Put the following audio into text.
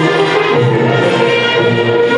Música